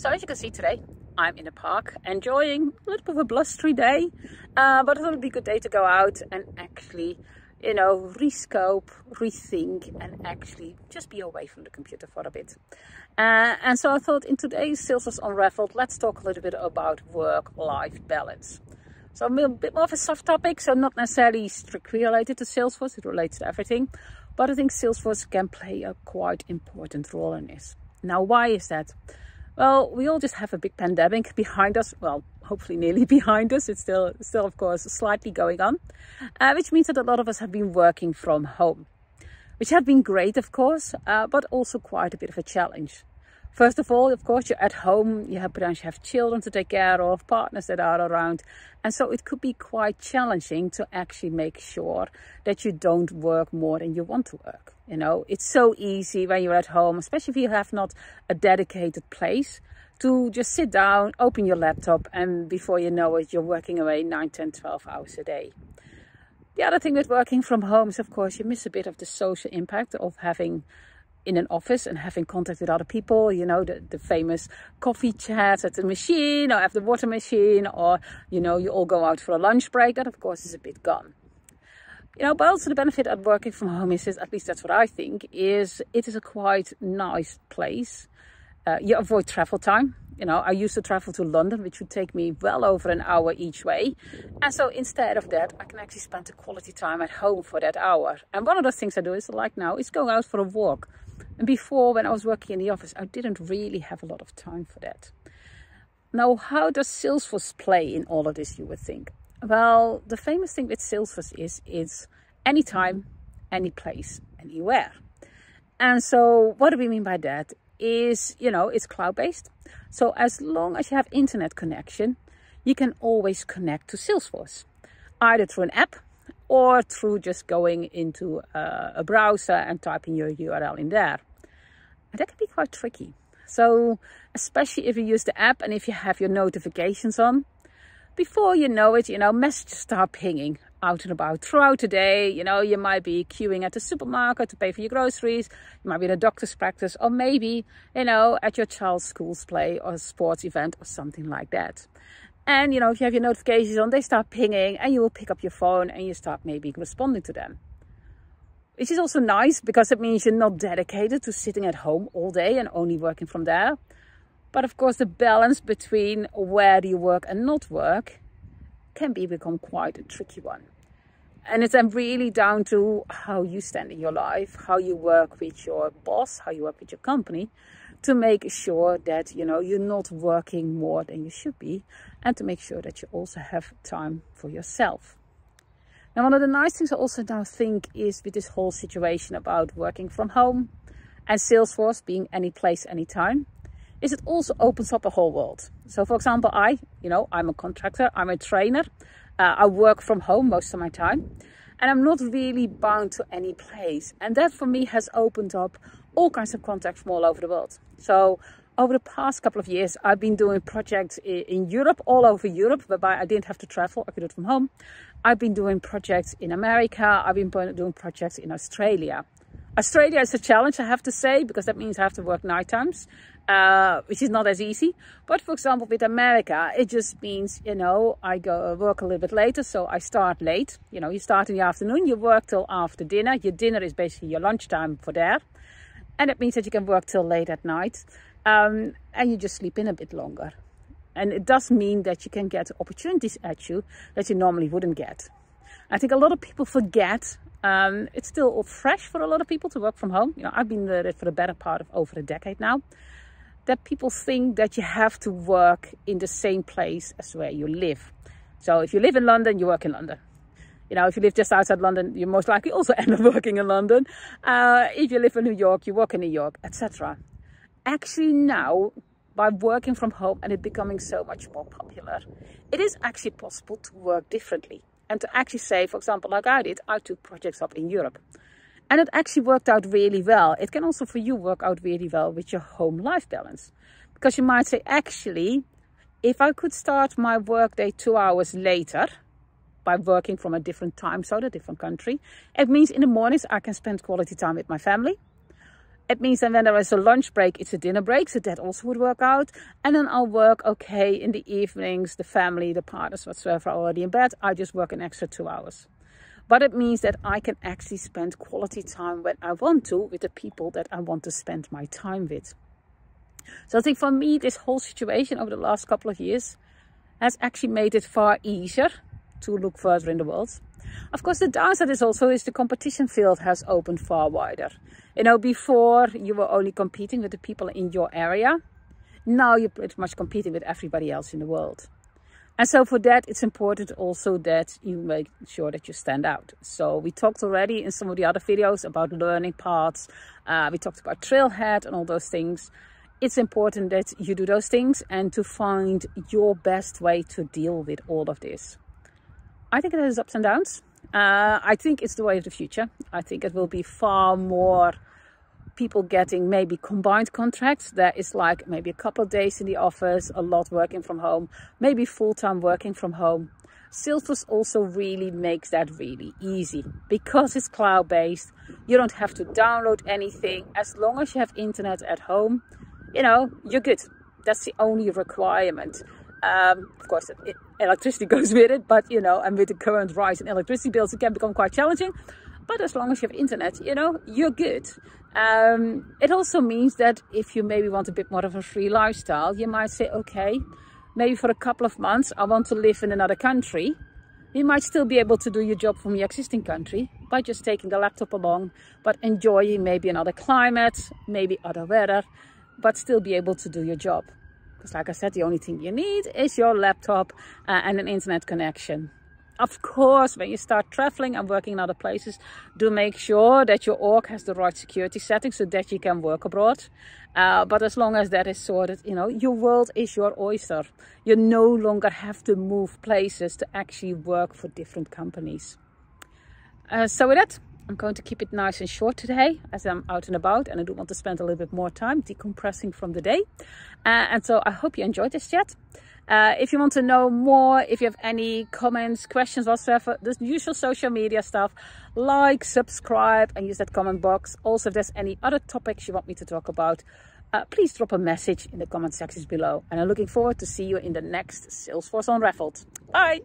So as you can see today, I'm in a park enjoying a little bit of a blustery day, uh, but I thought it'd be a good day to go out and actually, you know, rescope, rethink, and actually just be away from the computer for a bit. Uh, and so I thought in today's Salesforce Unraveled, let's talk a little bit about work-life balance. So a bit more of a soft topic, so not necessarily strictly related to Salesforce, it relates to everything. But I think Salesforce can play a quite important role in this. Now, why is that? Well, we all just have a big pandemic behind us. Well, hopefully nearly behind us. It's still, still of course, slightly going on, uh, which means that a lot of us have been working from home, which have been great, of course, uh, but also quite a bit of a challenge. First of all, of course, you're at home, you have potentially have children to take care of, partners that are around. And so it could be quite challenging to actually make sure that you don't work more than you want to work. You know, it's so easy when you're at home, especially if you have not a dedicated place to just sit down, open your laptop, and before you know it, you're working away 9, 10, 12 hours a day. The other thing with working from home is, of course, you miss a bit of the social impact of having in an office and having contact with other people, you know, the, the famous coffee chats at the machine or at the water machine, or, you know, you all go out for a lunch break. That, of course, is a bit gone. You know, but also the benefit of working from home is, at least that's what I think, is it is a quite nice place. Uh, you avoid travel time. You know, I used to travel to London, which would take me well over an hour each way. And so instead of that, I can actually spend the quality time at home for that hour. And one of the things I do is like now is going out for a walk and before, when I was working in the office, I didn't really have a lot of time for that. Now, how does Salesforce play in all of this, you would think? Well, the famous thing with Salesforce is it's anytime, any place, anywhere. And so what do we mean by that? Is, you know, it's cloud-based. So as long as you have internet connection, you can always connect to Salesforce, either through an app or through just going into uh, a browser and typing your URL in there. And that can be quite tricky. So especially if you use the app and if you have your notifications on, before you know it, you know, messages start pinging out and about throughout the day. You know, you might be queuing at the supermarket to pay for your groceries. You might be in a doctor's practice or maybe, you know, at your child's school's play or sports event or something like that. And, you know, if you have your notifications on, they start pinging and you will pick up your phone and you start maybe responding to them which is also nice because it means you're not dedicated to sitting at home all day and only working from there. But of course, the balance between where do you work and not work can be become quite a tricky one. And it's really down to how you stand in your life, how you work with your boss, how you work with your company to make sure that, you know, you're not working more than you should be and to make sure that you also have time for yourself. Now, one of the nice things I also now think is with this whole situation about working from home and Salesforce being any place, anytime, is it also opens up a whole world. So for example, I, you know, I'm a contractor, I'm a trainer, uh, I work from home most of my time and I'm not really bound to any place. And that for me has opened up all kinds of contacts from all over the world. So over the past couple of years, I've been doing projects in Europe, all over Europe, whereby I didn't have to travel, I could do it from home. I've been doing projects in America, I've been doing projects in Australia. Australia is a challenge, I have to say, because that means I have to work night times, uh, which is not as easy. But for example, with America, it just means, you know, I go work a little bit later, so I start late. You know, you start in the afternoon, you work till after dinner. Your dinner is basically your lunchtime for there. And it means that you can work till late at night um, and you just sleep in a bit longer. And it does mean that you can get opportunities at you that you normally wouldn't get. I think a lot of people forget um, it's still fresh for a lot of people to work from home. You know, I've been there for the better part of over a decade now. That people think that you have to work in the same place as where you live. So if you live in London, you work in London. You know, if you live just outside London, you most likely also end up working in London. Uh, if you live in New York, you work in New York, etc actually now by working from home and it becoming so much more popular, it is actually possible to work differently. And to actually say, for example, like I did, I took projects up in Europe. And it actually worked out really well. It can also for you work out really well with your home life balance. Because you might say, actually, if I could start my workday two hours later by working from a different time zone, a different country, it means in the mornings I can spend quality time with my family It means that when there is a lunch break, it's a dinner break. So that also would work out. And then I'll work okay in the evenings, the family, the partners, whatsoever are already in bed. I just work an extra two hours. But it means that I can actually spend quality time when I want to with the people that I want to spend my time with. So I think for me, this whole situation over the last couple of years has actually made it far easier to look further in the world. Of course, the downside is also is the competition field has opened far wider. You know, before you were only competing with the people in your area. Now you're pretty much competing with everybody else in the world. And so for that, it's important also that you make sure that you stand out. So we talked already in some of the other videos about learning paths. Uh, we talked about trailhead and all those things. It's important that you do those things and to find your best way to deal with all of this. I think it has ups and downs. Uh, I think it's the way of the future. I think it will be far more people getting maybe combined contracts. that is like maybe a couple of days in the office, a lot working from home, maybe full-time working from home. Salesforce also really makes that really easy because it's cloud-based. You don't have to download anything. As long as you have internet at home, you know, you're good. That's the only requirement. Um, of course, it, electricity goes with it, but you know, and with the current rise in electricity bills, it can become quite challenging. But as long as you have internet, you know, you're good. Um, it also means that if you maybe want a bit more of a free lifestyle, you might say, okay, maybe for a couple of months, I want to live in another country. You might still be able to do your job from your existing country by just taking the laptop along, but enjoying maybe another climate, maybe other weather, but still be able to do your job. Because like I said, the only thing you need is your laptop uh, and an internet connection. Of course, when you start traveling and working in other places, do make sure that your org has the right security settings so that you can work abroad. Uh, but as long as that is sorted, you know, your world is your oyster. You no longer have to move places to actually work for different companies. Uh, so with that, I'm going to keep it nice and short today as I'm out and about and I do want to spend a little bit more time decompressing from the day. Uh, and so I hope you enjoyed this chat. Uh, if you want to know more, if you have any comments, questions, whatsoever, the usual social media stuff, like, subscribe and use that comment box. Also, if there's any other topics you want me to talk about, uh, please drop a message in the comment sections below. And I'm looking forward to see you in the next Salesforce Unraveled. Bye!